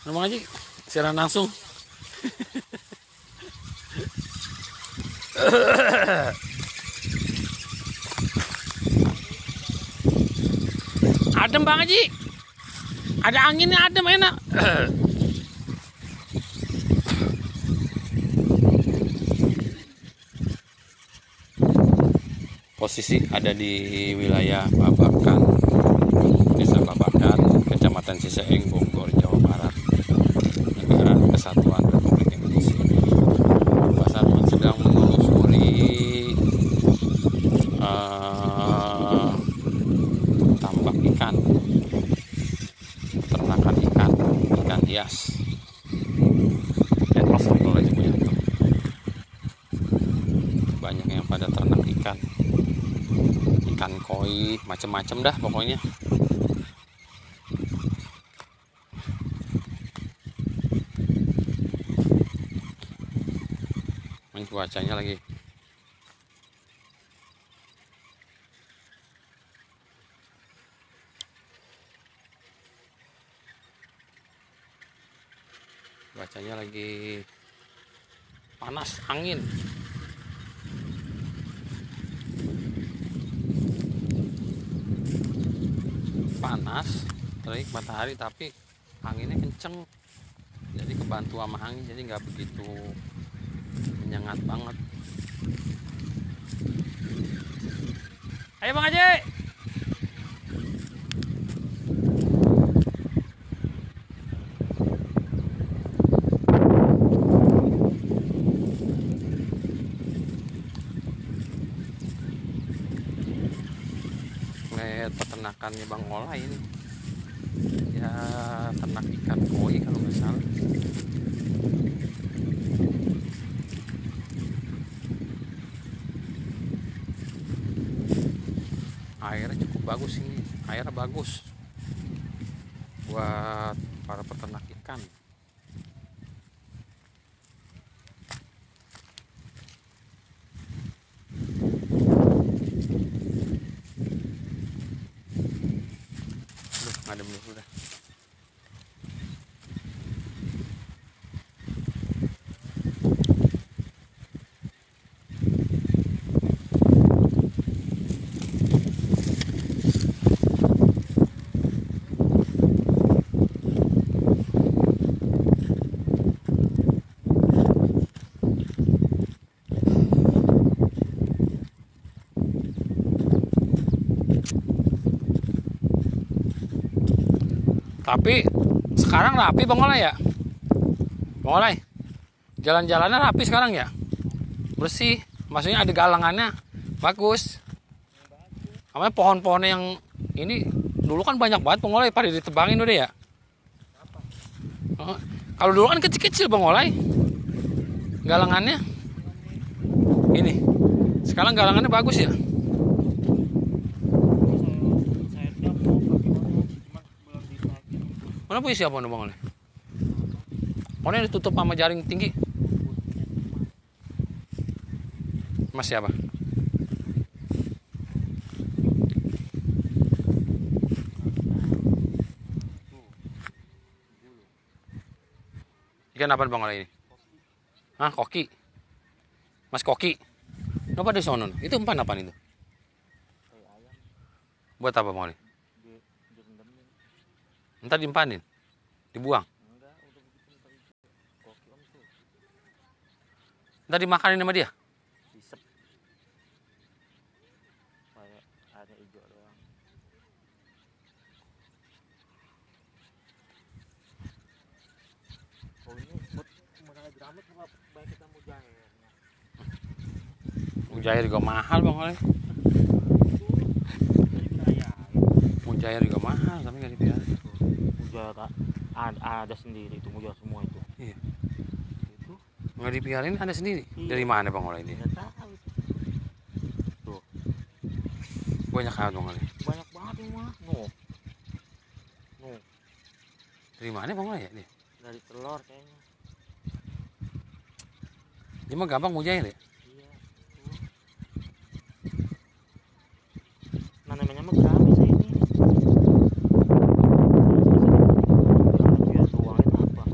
Bang Haji, siaran langsung. adem Bang Haji. Ada anginnya adem enak. Posisi ada di wilayah Babakan, Desa Babakan, Kecamatan Ciseeng, Kesatuan Republik Indonesia. Sarman sedang menelusuri eh, tambak ikan, peternakan ikan, ikan hias. Dan ya. Banyak yang pada ternak ikan ikan koi macem-macem dah pokoknya ini cuacanya lagi. Cuacanya lagi panas angin. Panas terik matahari tapi anginnya kenceng. Jadi kebantu sama angin jadi nggak begitu menyengat banget. Ayo bang lihat peternakannya Bang Ola ini. Ya ternak ikan koi kalau nggak salah airnya cukup bagus ini airnya bagus buat para peternak ikan Aduh, ngadem dulu dah. Tapi sekarang rapi Bang ya? Bang jalan-jalannya rapi sekarang ya? Bersih, maksudnya ada galangannya, bagus. Namanya pohon-pohon yang ini dulu kan banyak banget Bang Olay pada ditebangin udah ya? Kalau dulu kan kecil-kecil Bang. Galangannya. Ini. Sekarang galangannya bagus ya? Mana punya siapa nih Bang Olay? Mana ditutup sama jaring tinggi? Mas siapa? Ikan apa Bang Olay ini? Hah, koki? Mas koki? Kenapa di sono? Itu umpan apa itu? Buat apa Bang Olay? Entar dimpanin, dibuang. Entar dimakanin sama dia. Disep. Ada hijau doang. Oh ini buat mengenai drama kenapa baik kita mau jahe Mujair juga mahal bang oleh. Mujair juga mahal tapi nggak dibiarin. Mujara ada, ada sendiri itu mujara semua itu. Iya. Itu Nggak dibiarin ada sendiri. Iya. Dari mana bang oleh ini? nggak tahu itu. Tuh Banyak amat bang oleh. banyak banget ini mah. No. No Dari mana bang oleh ya? Dia, dari telur kayaknya. dia mah gampang mujair ya. Iya. Tuh. Nah namanya mah gramis ya ini. Biar tuangnya apa?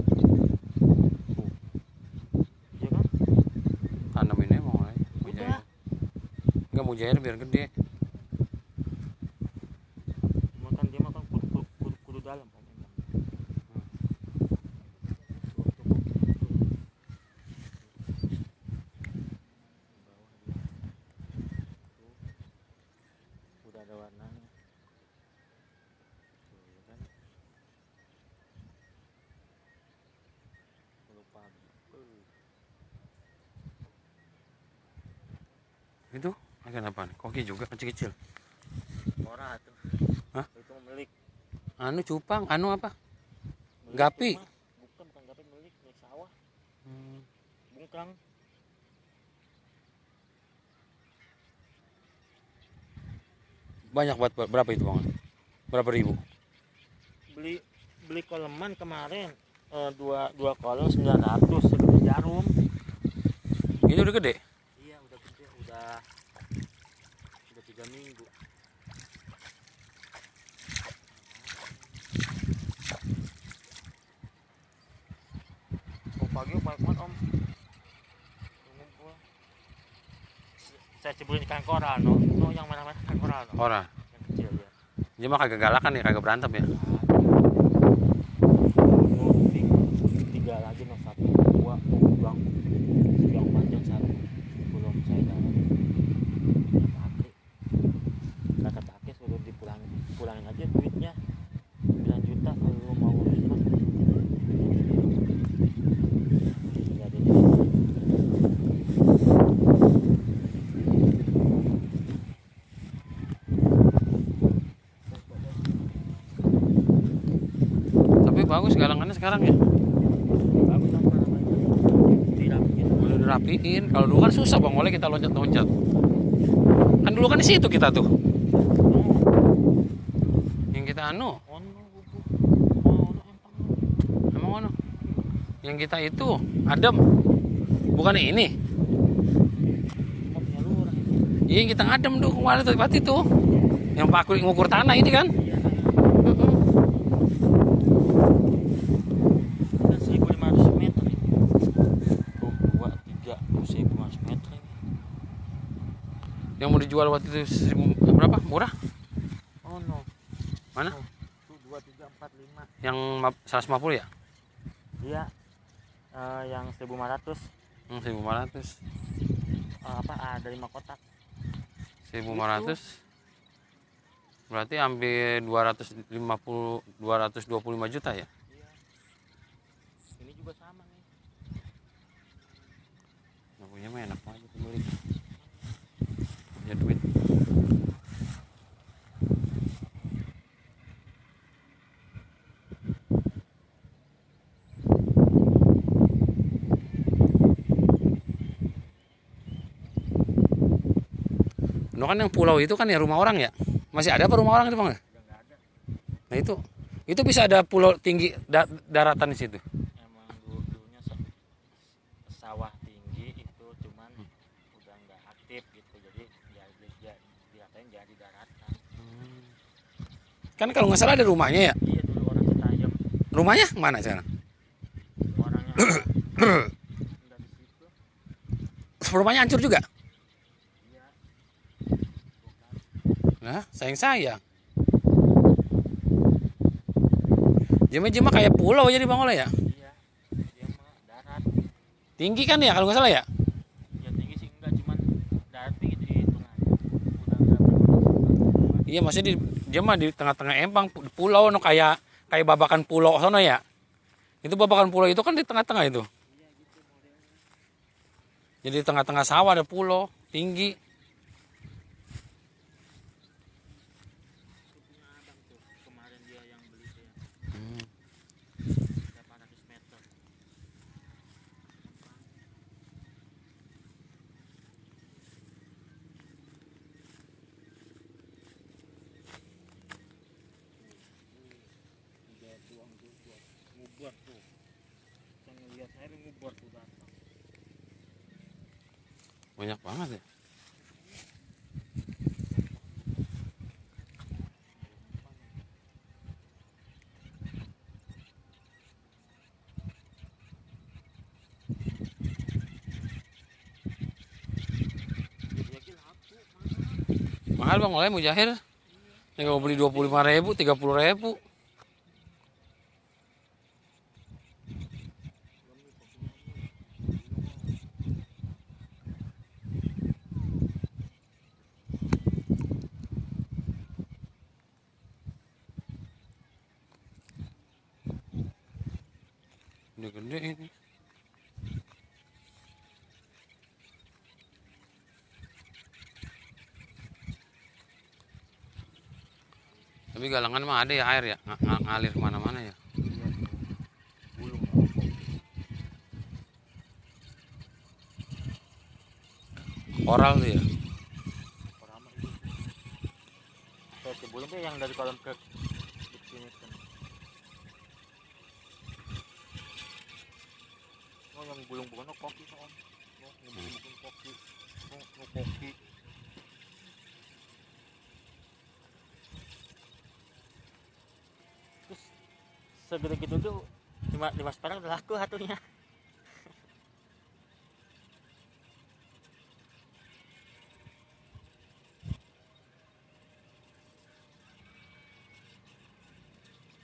Mujair biar gede Cuma kan dia mah kan kudu, kudu, kudu, kudu dalam. Udah ada warnanya. Tuh, ya kan. Lupa. Uh. itu akan apa koki juga kecil-kecil Ora tuh. Hah? Itu milik. anu cupang anu apa milik Gapi. rumah. Bukan bukan gapi milik milik sawah. Bungkang. banyak buat berapa itu bang berapa ribu Beli beli koleman kemarin eh, dua dua kolom 900 segede jarum. ini udah gede Iya udah gede udah udah tiga minggu. Oh pagi banget om. Ngumpul. Saya cebulin ikan koral no, no yang mana mana ikan koral no, orang yang kecil ya. dia mah kagak galakan ya kagak berantem ya Oh, tiga, lagi no satu dua oh bang yang panjang satu belum saya dapat pakai kata pakai suruh dipulangin pulangin aja duitnya 9 juta kalau lu mau urus mah Nggak ada duit. tapi bagus galangannya sekarang ya. Bagus dirapiin. Udah dirapiin. Kalau dulu kan susah bang oleh kita loncat-loncat. Kan dulu kan di situ kita tuh. Yang kita anu? Emang ono? Yang kita itu adem bukan ini. Lurah iya yang kita adem tuh kemarin tuh itu. Yang pakai ngukur tanah ini iya kan 1500 meter ini tuh dua tiga tuh 1500 meter ini yang mau dijual waktu itu seribu- berapa? Murah? Oh no. Mana? Tuh dua tiga empat lima. Yang ma- 150 ya? Iya. Eh, yang 1500 hmm, 1500 eh, apa? Ada lima kotak. 1500 berarti hampir 250 225 juta ya? Iya. Ini juga sama nih. Nah, punya mah enak aja pemilik punya duit. Nah, kan yang pulau itu kan ya rumah orang ya? Masih ada apa rumah orang itu bang? Nah itu. Itu bisa ada pulau tinggi da- daratan di situ emang dulu dulunya sa- sawah tinggi itu cuman udah nggak aktif gitu jadi ya ya dikatain jadi daratan kan kalau nggak salah ada rumahnya ya? Iya dulu orang rumahnya? Mana sekarang orangnya rumahnya hancur juga? Iya. Nah, sayang sayang. Jema-jema kayak pulau jadi Bang Ola ya. iya. Mah darat. Tinggi kan ya kalau nggak salah ya. ya tinggi sih enggak cuman darat tinggi di hitungan Iya, maksudnya di jema di tengah-tengah empang pu- pulau no kayak kayak babakan pulau sono ya. Itu babakan pulau itu kan di tengah-tengah itu. Jadi di tengah-tengah sawah ada pulau tinggi. punya abang tuh kemarin dia yang beli saya Hmm. 800 meter tiga tuang tuh buat ngubar tuh saya ngeliat saya ini ngubar tuh datang Banyak banget ya. mahal bang oleh mujahir ini mau beli dua puluh lima ribu tiga puluh ribu ini. Tapi galangan mah ada ya air ya, ng- ng- ngalir ke mana-mana ya. Koral tuh ya. Bulung tuh yang dari kolam ke sini oh yang bulung bukan oh, koki soal oh yang bulung bukan koki. Oh no koki. Terus segede gitu tuh lima lima sekarang udah laku satunya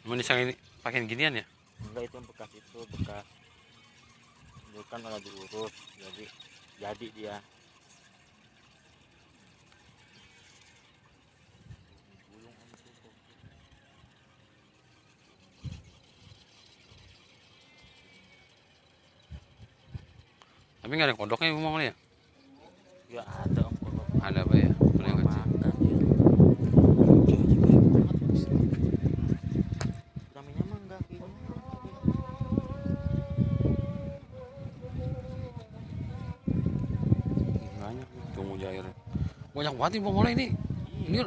Mau disang ini pakai ginian ya? enggak itu yang bekas itu bekas itu kan malah diurus jadi jadi dia. Tapi nggak ada kodoknya ngomong ya? ya ada om kalau Ada apa ya? Boleh nggak sih? makan dia Vitaminnya mah enggak kayaknya Banyak tuh mujair. Banyak banget nih oleh ini. Ini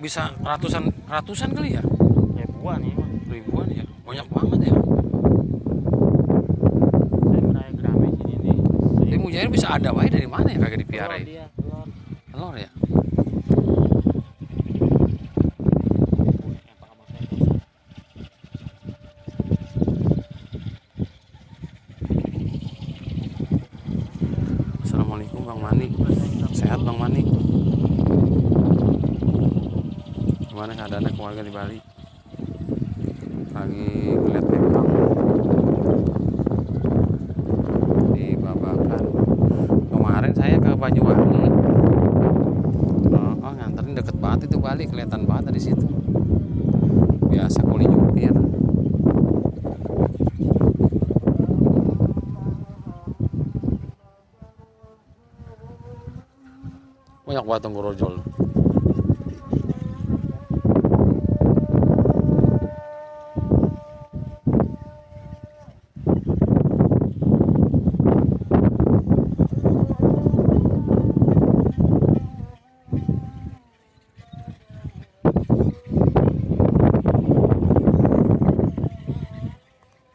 bisa ratusan ratusan kali ya? ribuan ya Ribuan ya? Banyak banget ya. saya meraya gerame sini nih Ini mujair bisa ada wae dari mana ya kagak dipiara ya? dia telur Telur ya? Assalamualaikum Bang Mani. Sehat Bang Mani. Gimana keadaannya keluarga di Bali? Lagi ngeliat empang di Babakan. Kemarin saya ke Banyuwangi. Oh, oh, nganterin deket banget itu Bali, kelihatan banget di situ. Banyak banget tenggorojol.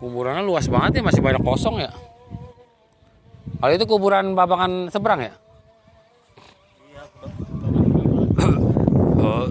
Kuburannya luas banget ya, masih banyak kosong ya. Kalau itu kuburan babakan seberang ya? Iya, udah. Oh.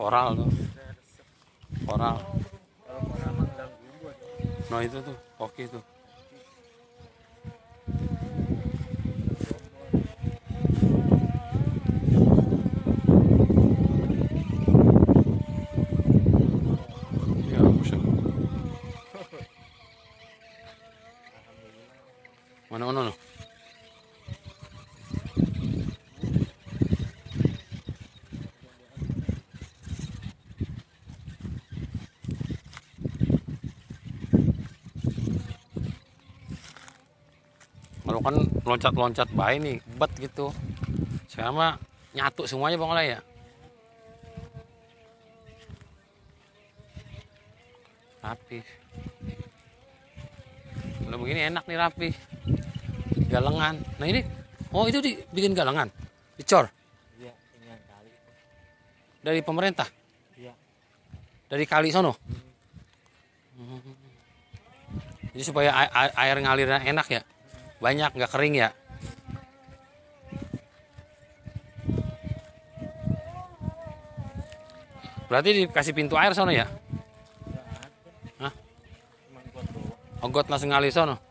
Koral tuh, koral. Nah itu tuh, oke tuh. kan loncat-loncat baik nih bet gitu. Sama nyatu semuanya bang ya. Rapi. Kalau begini enak nih rapi. Galengan. Nah ini. Oh itu dibikin galengan? Dicor? Dari pemerintah? Dari kali sono? Jadi supaya air ngalirnya enak ya? banyak nggak kering ya berarti dikasih pintu air sono ya Hah? Oh, got langsung ngalir sono.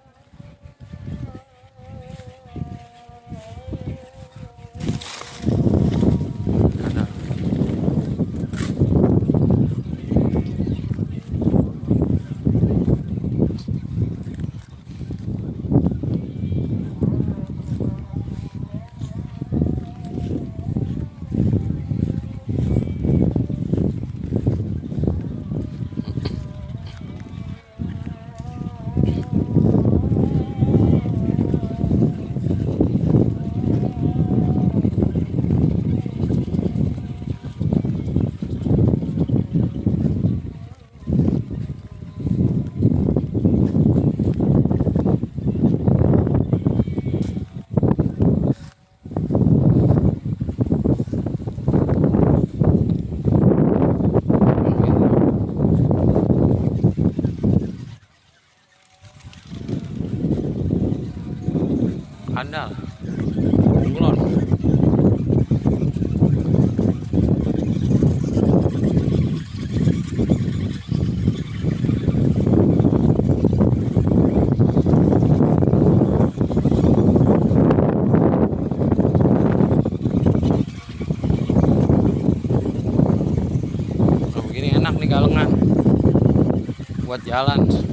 buat jalan.